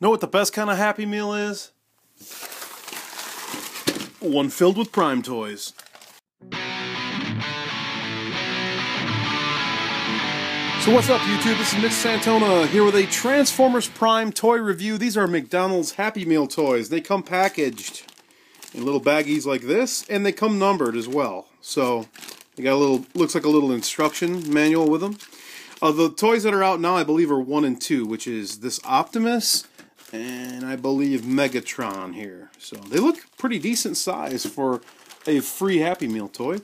Know what the best kind of Happy Meal is? One filled with Prime toys. So what's up YouTube? This is Mitch Santona here with a Transformers Prime toy review. These are McDonald's Happy Meal toys. They come packaged in little baggies like this, and they come numbered as well. So they got a little, looks like a little instruction manual with them. Uh, the toys that are out now, I believe, are one and two, which is this Optimus and I believe Megatron here. So they look pretty decent size for a free Happy Meal toy.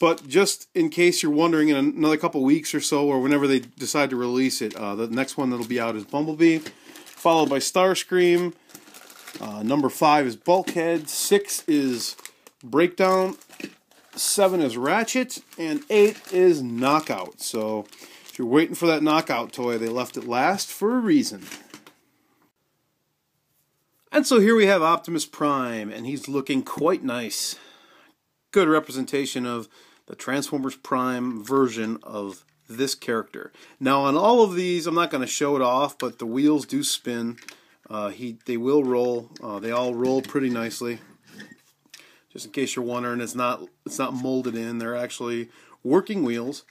But just in case you're wondering, in another couple weeks or so, or whenever they decide to release it, uh, the next one that'll be out is Bumblebee, followed by Starscream. Uh, number five is Bulkhead. Six is Breakdown. Seven is Ratchet, and eight is Knockout. So if you're waiting for that Knockout toy, they left it last for a reason. And so here we have Optimus Prime, and he's looking quite nice. Good representation of the Transformers Prime version of this character. Now on all of these, I'm not going to show it off, but the wheels do spin. Uh, he, they will roll. Uh, they all roll pretty nicely. Just in case you're wondering, it's not it's not molded in. They're actually working wheels.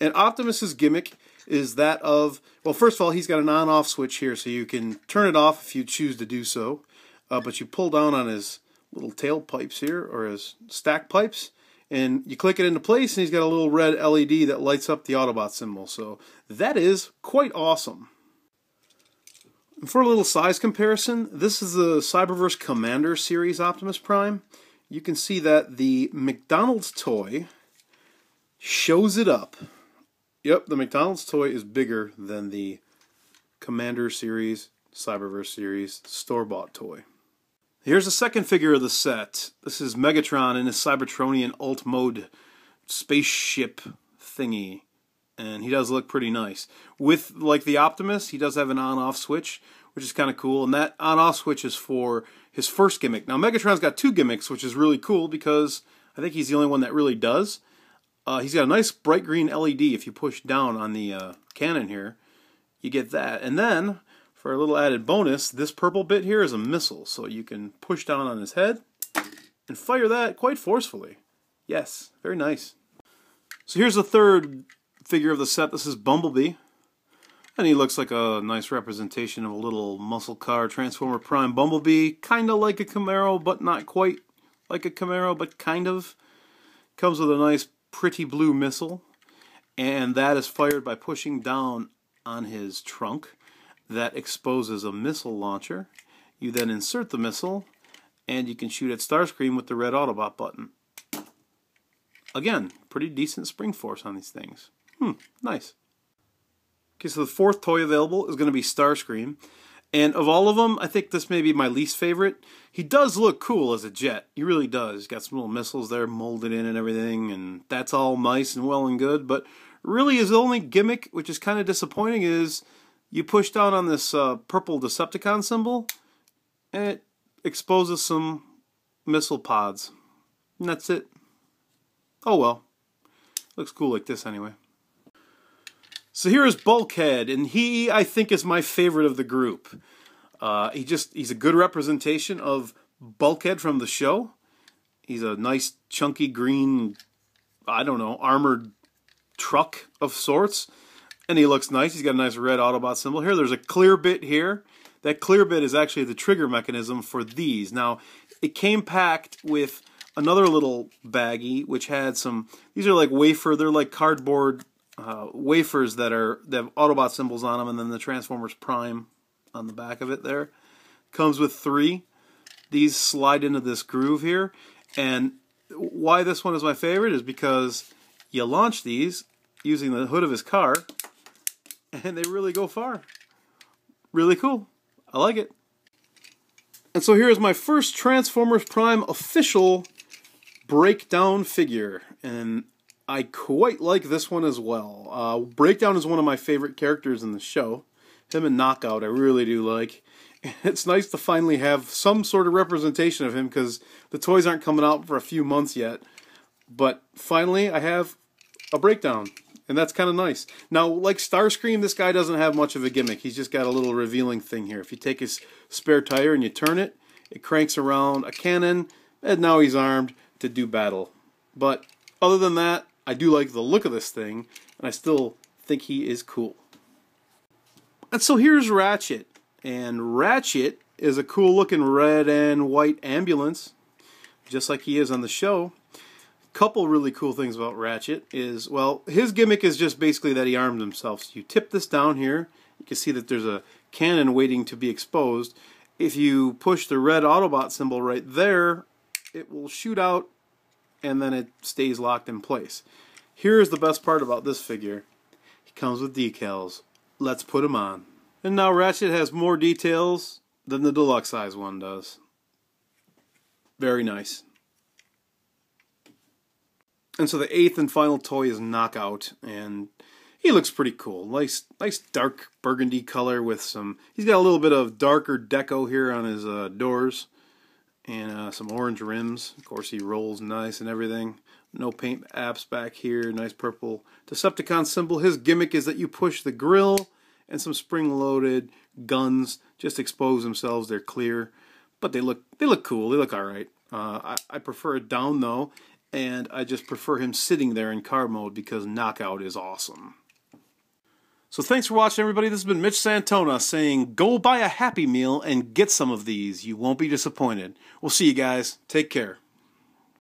And Optimus's gimmick is that of, well, first of all, he's got an on-off switch here, so you can turn it off if you choose to do so. Uh, but you pull down on his little tail pipes here, or his stack pipes, and you click it into place, and he's got a little red LED that lights up the Autobot symbol. So that is quite awesome. And for a little size comparison, this is the Cyberverse Commander Series Optimus Prime. You can see that the McDonald's toy shows it up Yep, the McDonald's toy is bigger than the Commander series, Cyberverse series, store-bought toy. Here's the second figure of the set. This is Megatron in his Cybertronian alt mode spaceship thingy. And he does look pretty nice. With, like the Optimus, he does have an on-off switch, which is kind of cool. And that on-off switch is for his first gimmick. Now, Megatron's got two gimmicks, which is really cool because I think he's the only one that really does. Uh, he's got a nice bright green LED. If you push down on the uh, cannon here, you get that. And then, for a little added bonus, this purple bit here is a missile. So you can push down on his head and fire that quite forcefully. Yes, very nice. So here's the third figure of the set. This is Bumblebee. And he looks like a nice representation of a little muscle car Transformer Prime Bumblebee. Kind of like a Camaro, but not quite like a Camaro, but kind of. Comes with a nice pretty blue missile, and that is fired by pushing down on his trunk. That exposes a missile launcher. You then insert the missile, and you can shoot at Starscream with the red Autobot button. Again, pretty decent spring force on these things. Hmm, nice. Okay, so the fourth toy available is going to be Starscream. And of all of them, I think this may be my least favorite. He does look cool as a jet. He really does. He's got some little missiles there molded in and everything, and that's all nice and well and good. But really, his only gimmick, which is kind of disappointing, is you push down on this uh, purple Decepticon symbol, and it exposes some missile pods. And that's it. Oh well. Looks cool like this anyway. So here is Bulkhead, and he, I think, is my favorite of the group. Uh, he just, he's a good representation of Bulkhead from the show. He's a nice, chunky green, I don't know, armored truck of sorts. And he looks nice. He's got a nice red Autobot symbol here. There's a clear bit here. That clear bit is actually the trigger mechanism for these. Now, it came packed with another little baggie, which had some, these are like wafer, they're like cardboard uh, wafers that are that have Autobot symbols on them, and then the Transformers Prime on the back of it. There comes with three. These slide into this groove here, and why this one is my favorite is because you launch these using the hood of his car, and they really go far. Really cool. I like it. And so here is my first Transformers Prime official breakdown figure. And I quite like this one as well. Uh, Breakdown is one of my favorite characters in the show. Him and Knockout, I really do like. It's nice to finally have some sort of representation of him because the toys aren't coming out for a few months yet. But finally, I have a Breakdown, And that's kind of nice. Now, like Starscream, this guy doesn't have much of a gimmick. He's just got a little revealing thing here. If you take his spare tire and you turn it, it cranks around a cannon, and now he's armed to do battle. But other than that, I do like the look of this thing, and I still think he is cool. And so here's Ratchet. And Ratchet is a cool looking red and white ambulance, just like he is on the show. Couple really cool things about Ratchet is, well, his gimmick is just basically that he armed himself. So you tip this down here, you can see that there's a cannon waiting to be exposed. If you push the red Autobot symbol right there, it will shoot out and then it stays locked in place. Here's the best part about this figure. He comes with decals. Let's put him on. And now Ratchet has more details than the deluxe size one does. Very nice. And so the eighth and final toy is Knockout, and he looks pretty cool. Nice, nice dark burgundy color with some. He's got a little bit of darker deco here on his uh, doors, and uh, some orange rims. Of course, he rolls nice and everything. No paint apps back here. Nice purple Decepticon symbol. His gimmick is that you push the grill and some spring-loaded guns just expose themselves. They're clear, but they look they look cool. They look all right. Uh, I, I prefer it down though, and I just prefer him sitting there in car mode because Knockout is awesome. So thanks for watching, everybody. This has been Mitch Santona saying, go buy a Happy Meal and get some of these. You won't be disappointed. We'll see you guys. Take care.